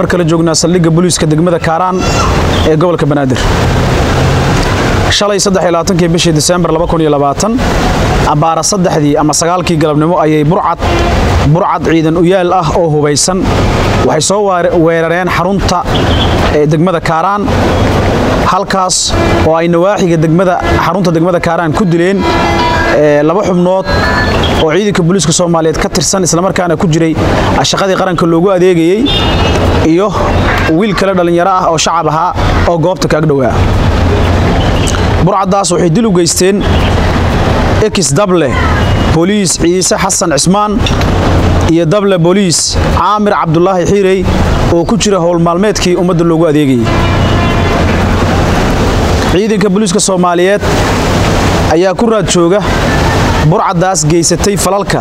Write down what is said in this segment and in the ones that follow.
mar kale joognaa saldhigga booliiska degmada kaaraan ee gobolka banaadir. Shalay kii bishii disembar abbaara saddexdii ama sagaalkii galabnimo ayay burcad burcad ciidan uyaal ah oo hubaysan. Waxay soo weerareen xarunta degmada kaaraan halkaas oo ay nawaaxiga xarunta degmada kaaraan ku dileen laba xubnood oo ciidanka booliiska soomaaliyeed ka tirsan islamarkaana ku jiray shaqadii qaranka loogu adeegayey iyo wiil kale dhallinyaro ah oo shacab ahaa oo goobta kaag dhowaa. Burcaddaas waxay dil u geysteen ekis dable booliis ciise xasan cismaan iyo dable booliis caamir cabdulaahi xiirey oo ku jira howlmaalmeedkii ummadda loogu adeegayey ciidanka booliiska soomaaliyeed ayaa ku raad jooga burcaddaas geysatay falalka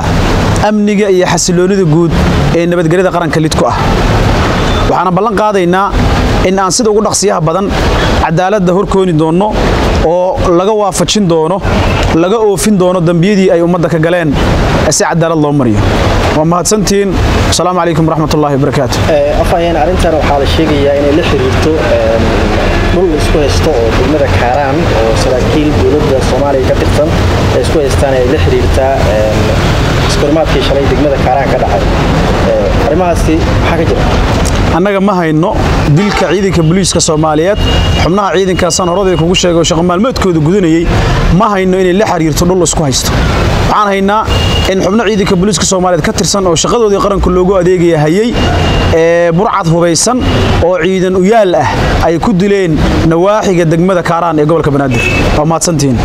amniga iyo xasiloonnida guud ee nabadgelyada qaranka lidku ah. Waxaana ballan qaadaynaa in aan sida ugu dhaqsiyaha badan cadaaladda horkooni doonno oo laga waafajin doono laga oofin doono dembiyadii ay ummadda ka galeen si cadaalad loo mariyo. Waa mahadsantihiin asalaamu calaykum waraxmatullahi wabarakaatu afhayeen arrintan waxaa la sheegayaa inay la xiriirto dhul isku haysto oo degmada kaaraan oo saraakiil dowladda soomaaliya ka tirsan ay isku haystaan ay la xiriirtaa iskormaadkii shalay degmada kaaraan ka dhacay arrimahaasi maxaa ka jira annaga ma hayno dilka ciidanka booliiska soomaaliyeed. Xubnaha ciidankaasaan horadii kugu sheegay oo shaqo maalmeedkooda gudanayey ma hayno inay la xiriirto dhul isku haysto. Waxaan haynaa in xubno ciidanka booliiska soomaaliyeed ka tirsan oo shaqadoodii qaranka loogu adeegaya hayey ee burcad hubaysan oo ciidan uyaal ah ay ku dileen nawaaxiga degmada kaaraan ee gobolka banaadir. Waa mahadsantihiin